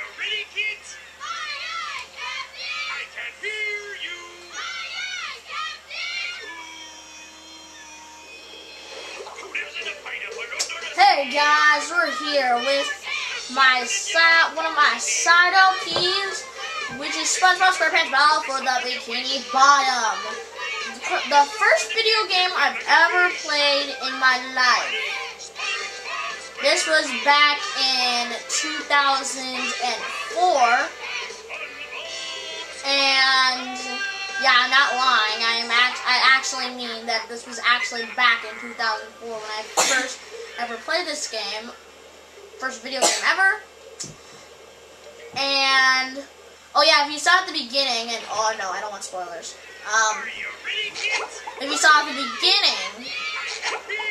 ready, kids? Aye, aye, Captain! I can hear you. Aye, aye, Captain! Hey guys, we're here with my side, one of my side LPs, which is SpongeBob SquarePants Battle for the Bikini Bottom. The first video game I've ever played in my life. This was back in 2004, and yeah, I'm not lying. I am act- I actually mean that this was actually back in 2004 when I first ever played this game. First video game ever. And oh yeah, if you saw at the beginning, and oh no, I don't want spoilers. Um, if you saw at the beginning,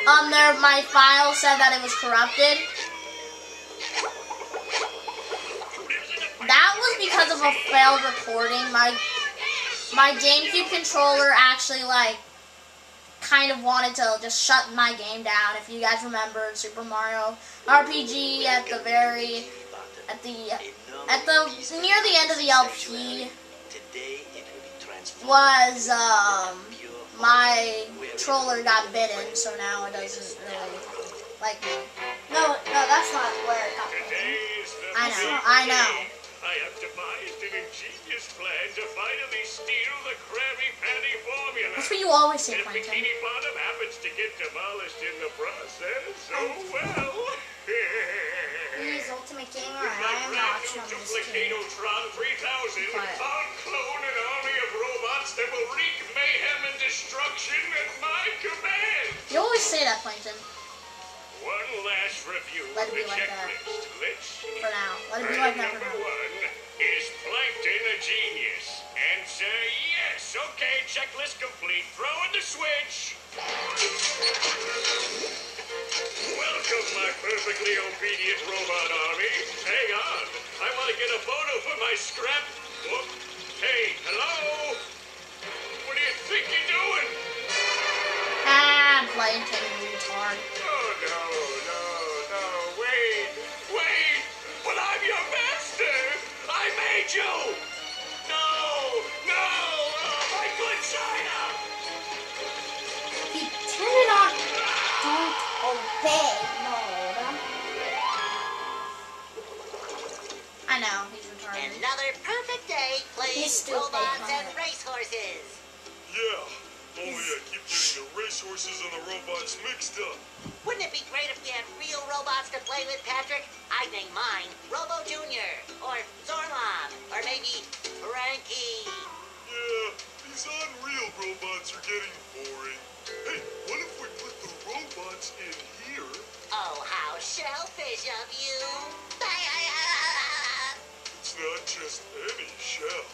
um, there my file said that it was corrupted. Who lives in a pineapple That was because of a failed recording. My my GameCube controller actually like kind of wanted to just shut my game down. If you guys remember Super Mario RPG at the very at the at the near the end of the LP was um my controller got bitten, so now it doesn't really like me. No, no, that's not where it got bitten. I know, I know. I have devised an ingenious plan to finally steal the Krabby Patty formula. That's what you always say, And Plankton. Bikini Bottom happens to get demolished in the process. oh well. He's Ultimate Gamer, and I am not new from this team. Duplicatotron 3000, Quiet. I'll clone an army of robots that will wreak mayhem and destruction at my command. You always say that, Plankton. One last review Let of it the be like that. checklist. Let's see. For now. Let it be like that for number now. one is Plankton a genius? Answer yes. Okay, checklist complete. Throw in the switch. Welcome, my perfectly obedient robot army. Hang on. I want to get a photo for my scrap. Whoop. Hey, hello? What do you think you're doing? Ah, Plankton, retard. No, no, no. Wait, wait. But I'm your master. I made you. No, no. Oh, my good China. He turned it on. Don't obey mode. I know, he's retarded. Another perfect day playing He's stupid, robots and huh? racehorses. Yeah, I keep getting the racehorses and the robots mixed up. Wouldn't it be great if we had real robots to play with, Patrick? I think mine, Robo Jr., or Zorlon, or maybe Frankie. Yeah, these unreal robots are getting boring. Hey, what if we put the robots in here? Oh, how shellfish of you. It's not just any shell.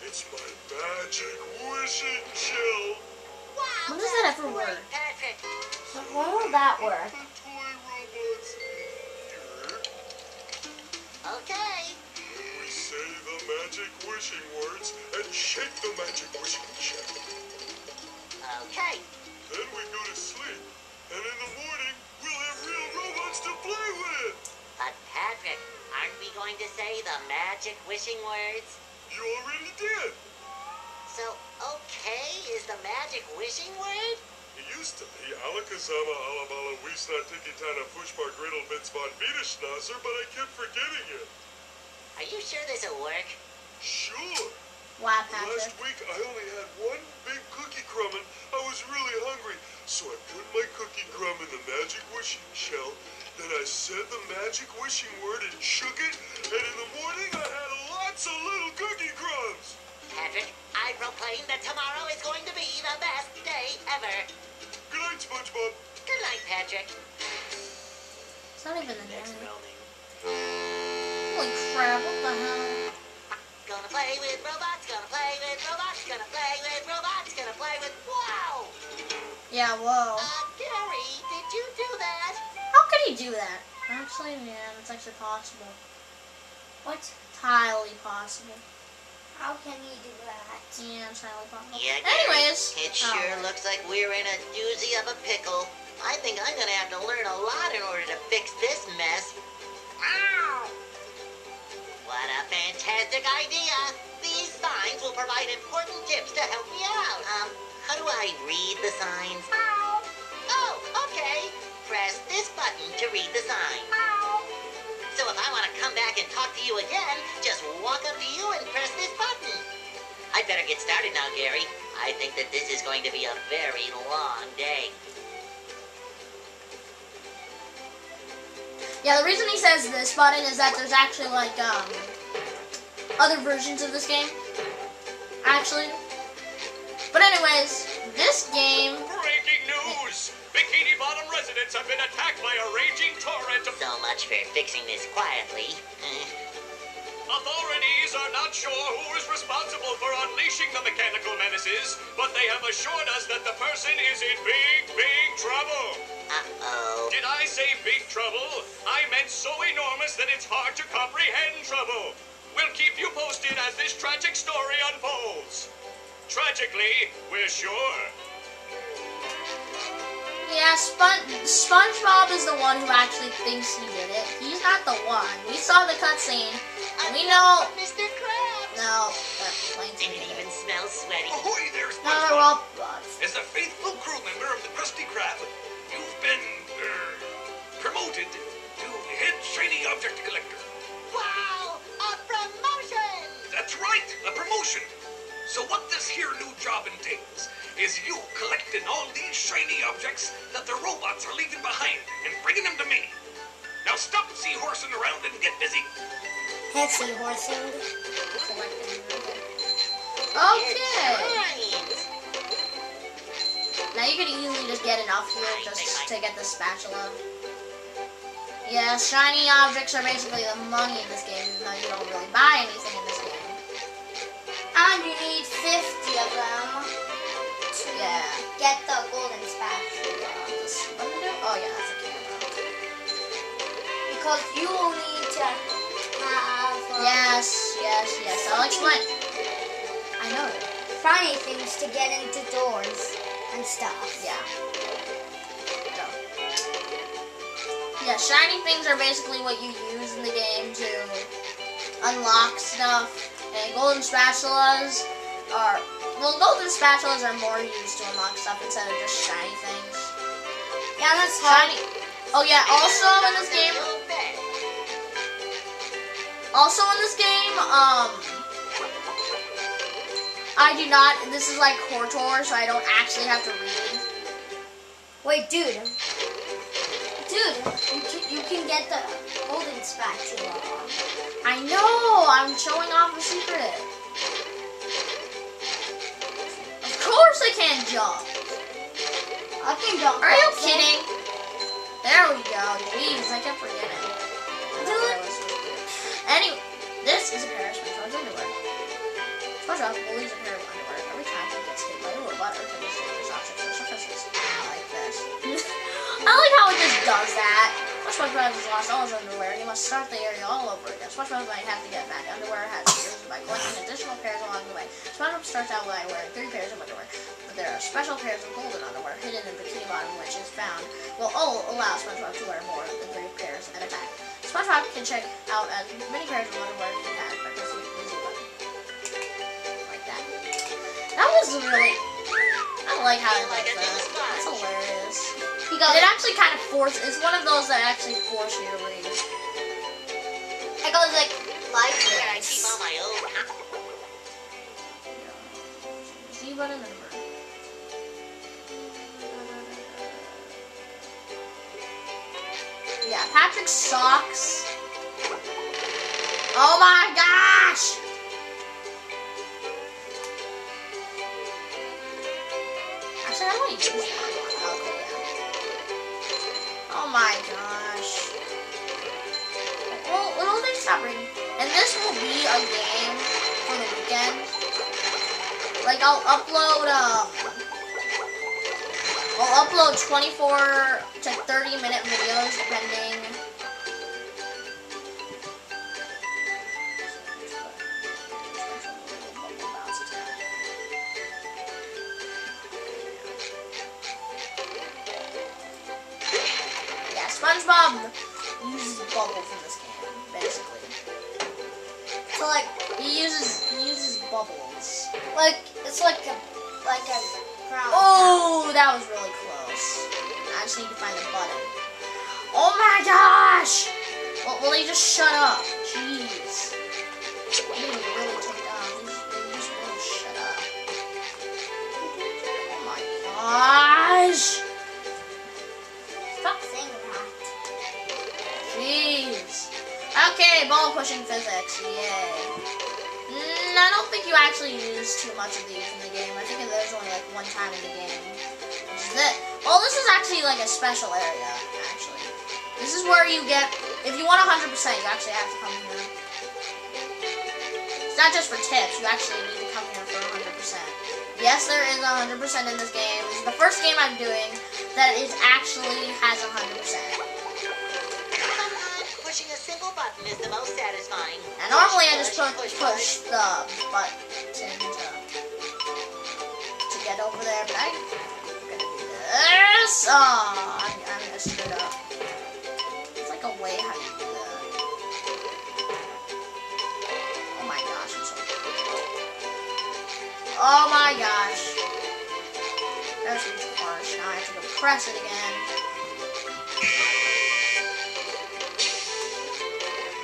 It's my magic wishing shell. Wow, When does that ever work? Patrick. When will that work? The toy. Okay. We say the magic wishing words and shake the magic wishing shell. Okay. Then we go to sleep. And in the morning, we'll have real robots to play with. But Patrick, aren't we going to say the magic wishing words? You already did. So, okay is the magic wishing word? It used to be Alakazama Alabala Wisna Tikitana Fushbar Griddle Bitzbon Vitaschnauzer, but I kept forgetting it. Are you sure this'll work? Sure. Wow, Last week I only had one big cookie crumb and I was really hungry. So I put my cookie crumb in the magic wishing shell. Then I said the magic wishing word and shook it. And in the morning I had lots of little cookie crumbs. Patrick, I proclaim that tomorrow is going to be the best day ever. Good night, SpongeBob. Good night, Patrick. It's not even the name. Holy crap, what the hell? Gonna play with robots, gonna play with robots, gonna play with robots, gonna play with. Wow! Yeah, whoa. Uh, Gary, did you do that? How could he do that? Actually, yeah, that's actually possible. What? It's highly possible. How can you do that? Yeah, it's highly possible. Yeah, Anyways. It oh, sure looks like we're in a doozy of a pickle. I think I'm gonna have to learn a lot in order to fix this mess. Ow! What What a fantastic idea! These signs will provide important tips to help me out. Um, how do I read the signs? Oh, okay. Press this button to read the sign. Back and talk to you again, just walk up to you and press this button. I'd better get started now, Gary. I think that this is going to be a very long day. Yeah, the reason he says this button is that there's actually like um other versions of this game. Actually. But anyways, this game! Bikini Bottom residents have been attacked by a raging torrent of... So much for fixing this quietly. Eh, Authorities are not sure who is responsible for unleashing the mechanical menaces, but they have assured us that the person is in big, big trouble. Uh-oh. Did I say big trouble? I meant so enormous that it's hard to comprehend trouble. We'll keep you posted as this tragic story unfolds. Tragically, we're sure. Yeah, Spon- SpongeBob is the one who actually thinks he did it. He's not the one. We saw the cutscene. and We know. Mr. Krabs! No, that plane's Didn't even smell sweaty. Ahoy there, No, they're all bots. As a faithful crew member of the Krusty Krab, you've been er, promoted to head shiny object collector. Wow! A promotion! That's right, a promotion. So what this here new job entails is you collecting all these shiny objects that the robots are leaving behind and bringing them to me. Now stop seahorsing around and get busy. Head seahorsing. Okay. Now you can easily just get enough here just to get the spatula. Yeah, shiny objects are basically the money in this game, even though you don't really buy anything in this game. And you need 50 of them to Yeah. get the golden spatula. This, what did I do? Oh yeah, that's a camera. Because you will need to have uh, Yes, yes, yes. I'll explain. I know. shiny things to get into doors and stuff. Yeah. Yeah, shiny things are basically what you use in the game to unlock stuff. And golden spatulas are well, golden spatulas are more used to unlock stuff instead of just shiny things. Yeah, that's. Shiny. Oh yeah. Also in this game, also in this game, um, I do not. This is like Hortor, so I don't actually have to read. Wait, dude. Dude, you can, you can get the golden spatula. I know. I'm showing off a secret. Course I can jump. I can jump. Are you kidding? There we go. Jeez, I kept forgetting. Dude. Anyway, this is a pair of SpongeBob's underwear. SpongeBob lose a pair of underwear every time he gets hit by a robot or touches dangerous objects or surfaces. I like this. I like how it just does that. SpongeBob has lost all his underwear, he must start the area all over again. SpongeBob might have to get back underwear SpongeBob starts out by wearing three pairs of underwear, but there are special pairs of golden underwear hidden in Bikini Bottom, which is found will all allow SpongeBob to wear more than three pairs at a time. SpongeBob can check out as many pairs of underwear as he has by pressing the Z button. Like that. That was really. I like how it does that. That's hilarious. He goes, It actually kind of forces. It's one of those that actually force you to read. it goes like, like Where I keep this. all my old... Z button number. Yeah, Patrick's socks. Oh my gosh! Actually, how do I use that? Oh my gosh. Well, well, they stop reading. And this will be a game for the weekend. Like I'll upload um I'll upload 24 to 30 minute videos depending Stop saying that. Jeez. Okay, ball pushing physics. Yay. Mm, I don't think you actually use too much of these in the game. I think there's only like one time in the game. Which is it. Well, this is actually like a special area, actually. This is where you get, if you want 100%, you actually have to come here. It's not just for tips, you actually need to come here for 100%. Yes, there is 100% in this game. This is the first game I'm doing that is actually has 100%. Come on, pushing a simple button is the most satisfying. And normally I just Push, push, push, push the button to, to get over there, but I'm gonna do this. Oh, uh, I'm, I'm gonna screw it up. It's like a way how you do that. Oh my gosh, so Oh my gosh. Too. Now I have to go press it again.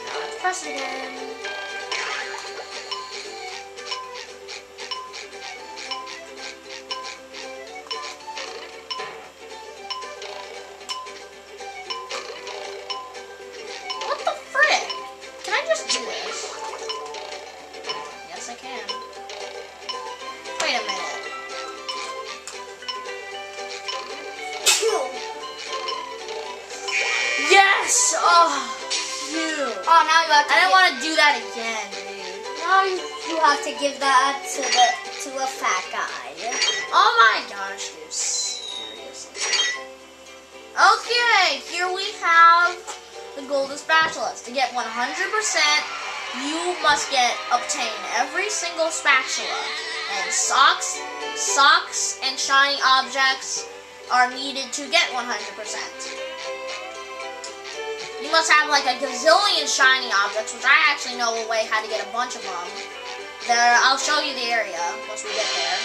Now let's press it again. Spatula. And socks, socks, and shiny objects are needed to get 100%. You must have like a gazillion shiny objects, which I actually know a way how to get a bunch of them. There, I'll show you the area once we get there.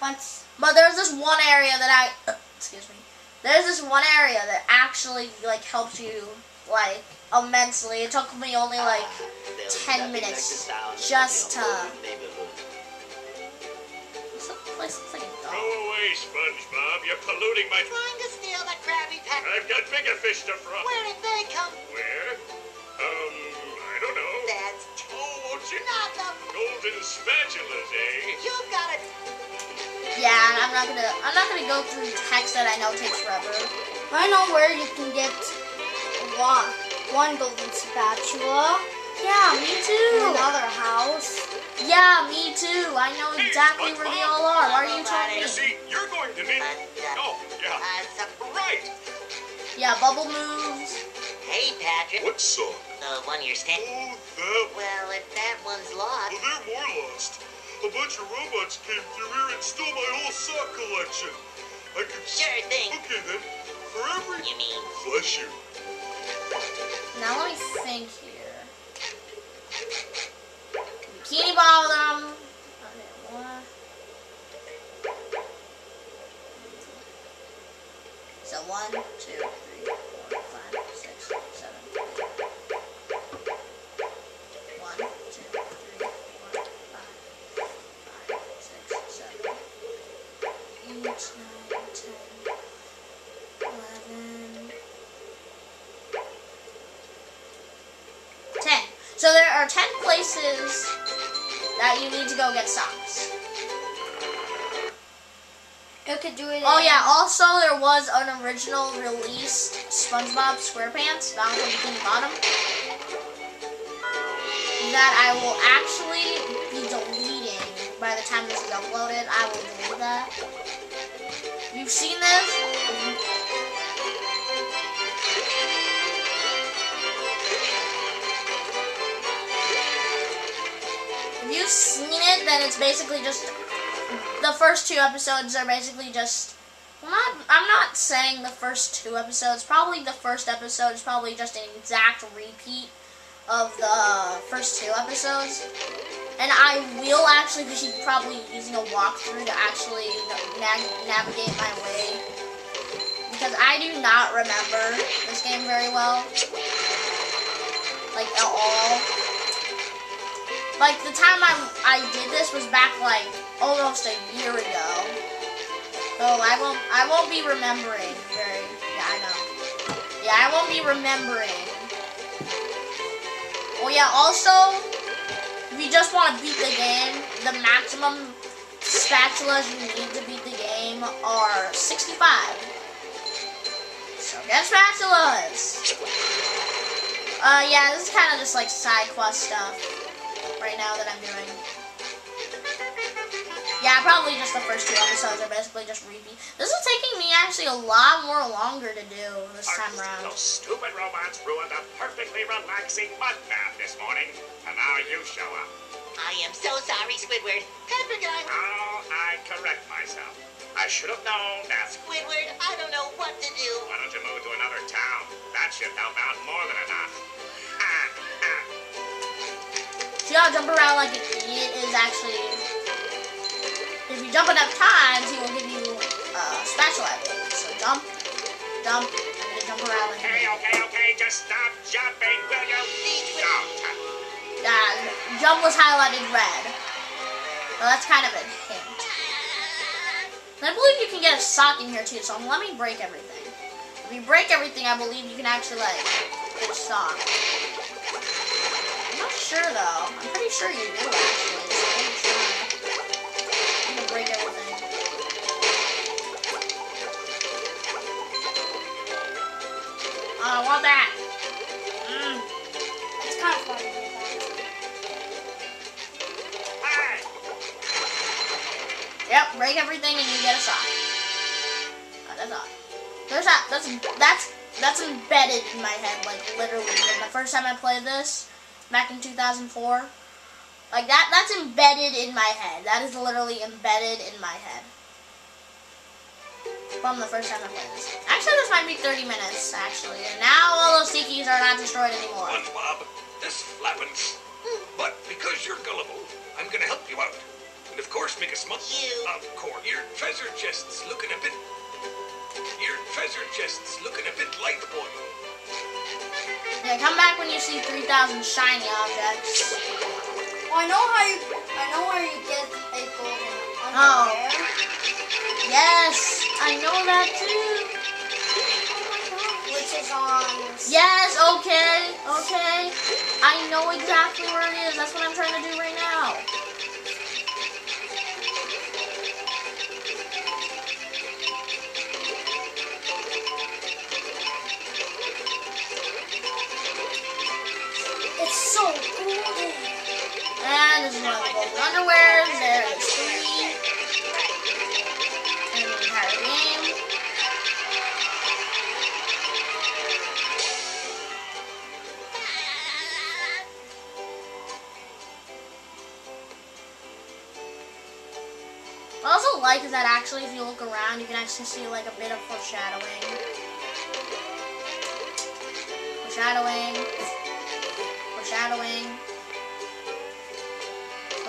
Once But there's this one area that I, excuse me, there's this one area that actually like helps you like immensely. It took me only like 10 minutes just to. This place looks like a Go away, SpongeBob. You're polluting my. Trying to steal the Krabby Patty. I've got bigger fish to fry. Where did they come? Where? Um, I don't know. That's Oh, won't you? not the. Golden spatulas, eh? You've got it. Yeah, and I'm not gonna, I'm not gonna go through text that I know takes forever. I know where you can get one one golden spatula Yeah, me in too. another house. Yeah, me too. I know exactly where they all are. Why are you talking? You me? see, you're going to need. Uh, Oh, yeah. uh, Right. Yeah, bubble moves. Hey, Patrick. What song? The one you're standing. Oh, that. Well, if that one's lost. Well, they're more lost. A bunch of robots came through here and stole my whole sock collection. I could. Sure thing. Okay then. For every. You mean? Bless you. Now let me think here. Bikini bottom. Um, so one, two, are 10 places that you need to go get socks. You could do it. Oh yeah, also there was an original released SpongeBob SquarePants bound from Bikini Bottom that I will actually be deleting by the time this is uploaded. I will delete that. You've seen this? Then it's basically just the first two episodes are basically just Well, not, I'm not saying the first two episodes. Probably the first episode is probably just an exact repeat of the first two episodes. And I will actually be probably using a walkthrough to actually na- navigate my way. Because I do not remember this game very well. Like, at all. Like, the time I, I did this was back, like, almost a year ago. So I won't I won't be remembering very yeah I know. Yeah, I won't be remembering. Oh yeah, also if you just want to beat the game, the maximum spatulas you need to beat the game are 65. So get spatulas! Uh yeah, this is kind of just like side quest stuff right now that I'm doing. Yeah, probably just the first two episodes are basically just repeat. This is taking me actually a lot more longer to do this time around. Those stupid robots ruined a perfectly relaxing mud bath this morning, and now you show up. I am so sorry, Squidward. Peppergun! Now I correct myself. I should have known that. Squidward, I don't know what to do. Why don't you move to another town? That should help out more than enough. See how jump around like an idiot is actually. If you jump enough times, he will give you uh, spatula. So jump, jump, and then jump around like Okay, okay, okay, just stop jumping, will you? Don't. Yeah, jump was highlighted red. So that's kind of a hint. And I believe you can get a sock in here too, so let me break everything. If you break everything, I believe you can actually like get a sock. I'm sure though. I'm pretty sure you do actually. So try. I'm gonna break everything. Oh, I want that. Mm. It's kind of fun to do that. Hey! Yep, break everything and you get a sock. Oh, that's odd. There's that. That's that's that's embedded in my head, like literally. The first time I played this, back in 2004, like that. That's embedded in my head. That is literally embedded in my head. From the first time I played this. Actually, this might be 30 minutes, actually. And now all those tikis are not destroyed anymore. SpongeBob, this flappens. But because you're gullible, I'm gonna help you out. And of course, make a smile. You. Of course, your treasure chest's looking a bit. Your treasure chest's looking a bit light, boy. Yeah, come back when you see 3,000 shiny objects. Oh, I know how you. I know where you get a golden oh. underwear. Oh. Yes, I know that too. Which is on. Yes, okay, okay. I know exactly where it is. That's what I'm trying to do right now. One of the golden underwears. There is three. And the entire game. What I also like is that actually, if you look around, you can actually see like a bit of foreshadowing. Foreshadowing. Foreshadowing.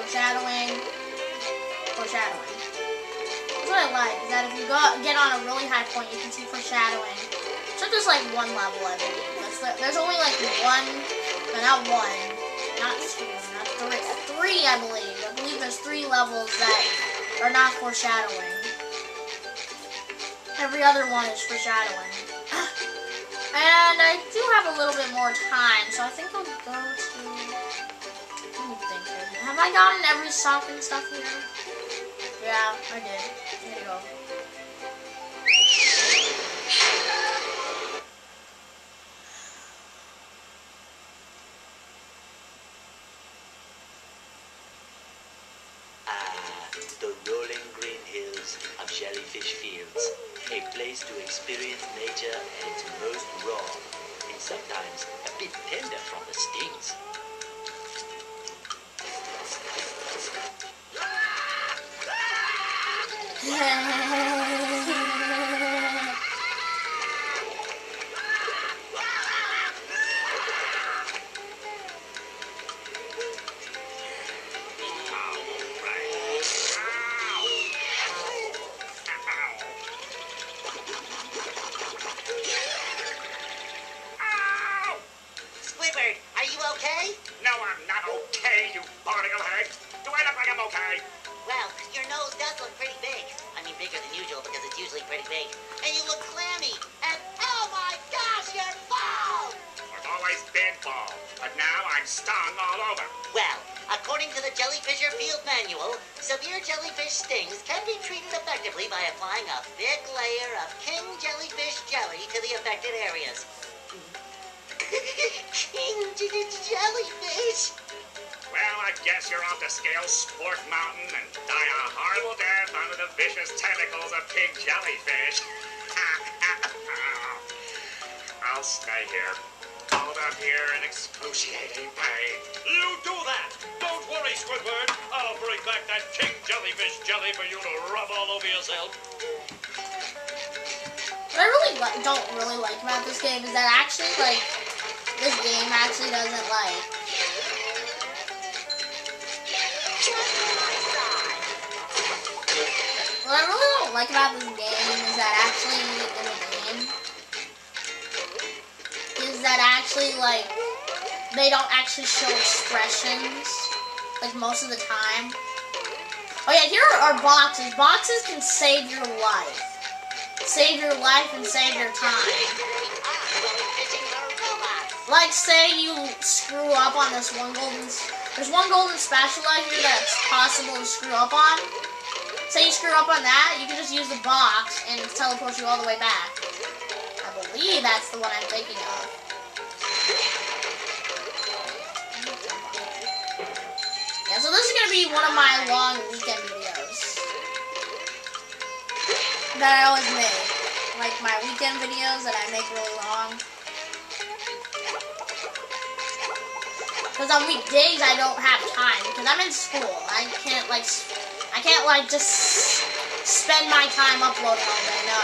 Foreshadowing. Foreshadowing. That's what I like, is that if you go get on a really high point, you can see foreshadowing. So just like one level, I believe. There's only like one, but not one, not two, not three. Uh, three, I believe. I believe there's three levels that are not foreshadowing. Every other one is foreshadowing. And I do have a little bit more time, so I think I'll go to. Have I gotten every sock and stuff here? Yeah, I did. Here you go. Ah, the rolling green hills of Jellyfish Fields. A place to experience nature the vicious tentacles of King Jellyfish. I'll stay here, balled up here in excruciating pain. You do that! Don't worry, Squidward. I'll bring back that King Jellyfish jelly for you to rub all over yourself. What I really don't really like about this game is that actually, like, this game actually doesn't like. What I really don't like about this game is that actually in the game is that actually like they don't actually show expressions like most of the time. Oh yeah, here are boxes. Boxes can save your life. Save your life and save your time. Like say you screw up on this one golden there's one golden spatula here that's possible to screw up on. Say you screw up on that, you can just use the box and teleport you all the way back. I believe that's the one I'm thinking of. Yeah, so this is gonna be one of my long weekend videos that I always make. Like my weekend videos that I make really long. Because on weekdays I don't have time because I'm in school. I can't like I can't like just spend my time uploading all day. No,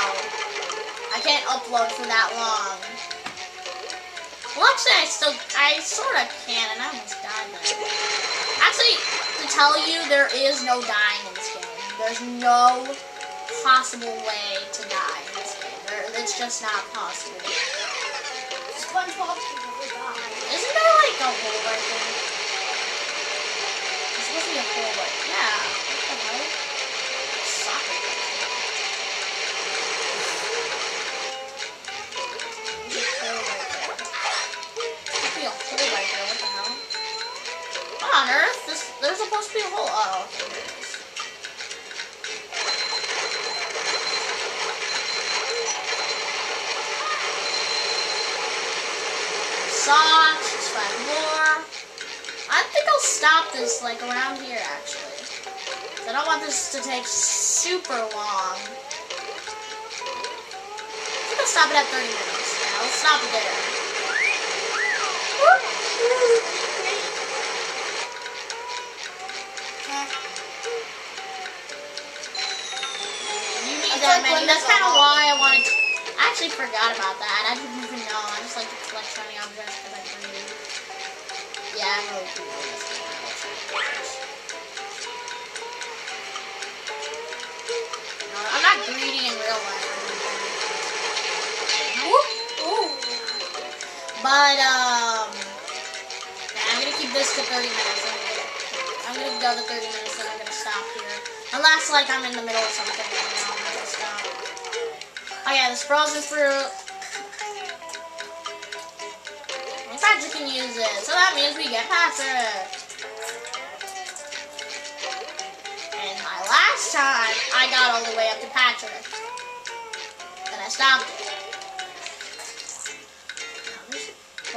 I can't upload for that long. Well, actually, I still I sort of can, and I almost died there. Actually, to tell you, there is no dying in this game. There's no possible way to die in this game. There, it's just not possible. SpongeBob can never die. Isn't there like a hole right there? There's supposed to be a hole right Yeah. It at 30 minutes. Yeah, let's stop it there. You need that like many. That's kind of why I wanted to. I actually forgot about that. I didn't even know. I just like to collect shiny objects because I greedy. Yeah, I'm really greedy in this game. I like shiny objects. No, I'm not greedy in real life. But um, yeah, I'm gonna keep this to 30 minutes. I'm gonna, I'm gonna go to 30 minutes, then I'm gonna stop here. Unless like I'm in the middle of something, I'm gonna stop. Oh yeah, this frozen fruit. Fact, you can use it, so that means we get Patrick. And my last time, I got all the way up to Patrick. Then I stopped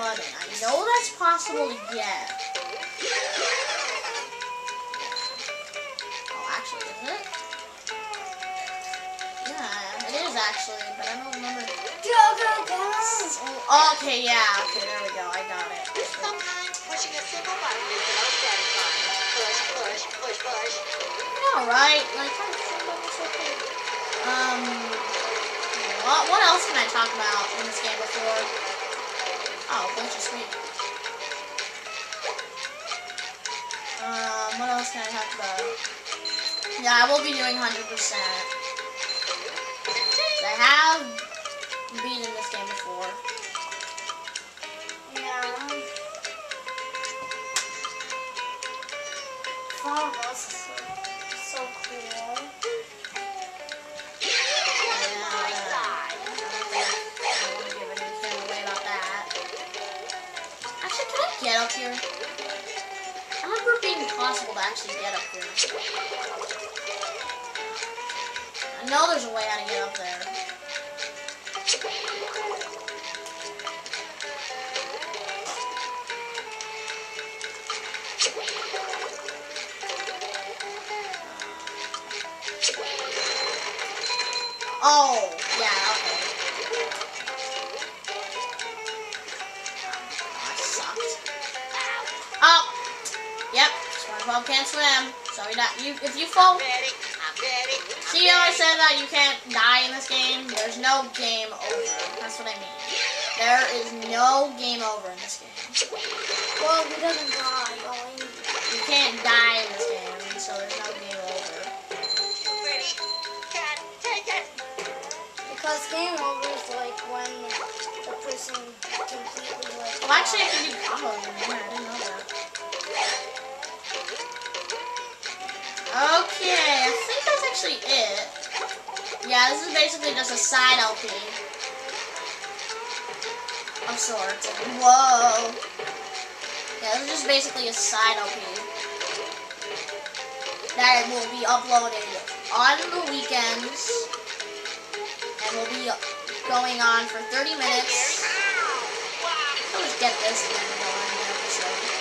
button, I know that's possible to get. Oh, actually, is it? Yeah, it is actually, but I don't remember. Go, go, Oh, okay, yeah, okay, there we go, I got it. Sometimes pushing a simple button is the most satisfying. Push, push, push, push. Yeah, right. Like, kind of simple, it's okay. Um, what, what else can I talk about in this game before? Oh, bunch of sweet. Um, what else can I talk about? Yeah, I will be doing 100%. I have actually get up here. I know there's a way how to get up there. Oh, SpongeBob can't swim, so he not, you if you fall. I'm. I'm. See how I said that you can't die in this game? There's no game over. That's what I mean. There is no game over in this game. Well, he doesn't die. Going. You can't die in this game, so there's no game over. Ready. Cat, take it. Because game over is like when the person completely like. Well, actually, I can do combos in here. I didn't know that. Okay, I think that's actually it. Yeah, this is basically just a side LP. Of sorts. Whoa. Yeah, this is just basically a side LP. That will be uploaded on the weekends. And will be going on for 30 minutes. Just get this and then go on the episode.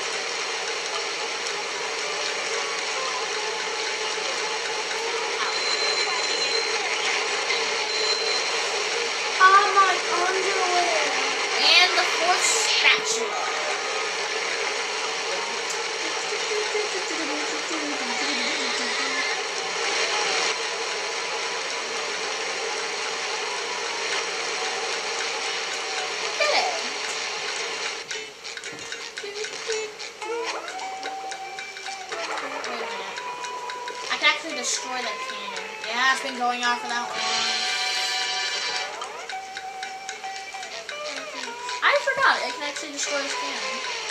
Oh my underwear. And the fourth spatula. Okay. Wait a minute. I can actually destroy that cannon. Yeah, it's been going on for that long. Actually destroy this cannon.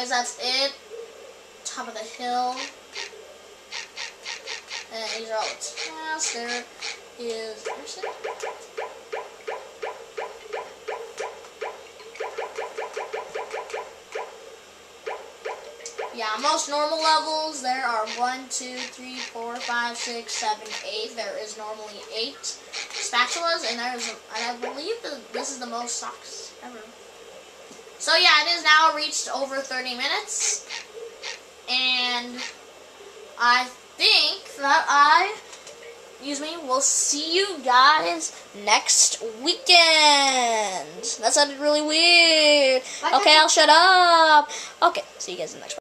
Anyways, that's it. Top of the hill. And these are all the tasks. There is? Yeah, most normal levels there are one, two, three, four, five, six, seven, eight. There is normally eight spatulas, and there's and I believe that this is the most socks ever. So yeah, it is now reached over 30 minutes, and I think that I, excuse me, will see you guys next weekend. That sounded really weird. Okay, I'll shut up. Okay, see you guys in the next one.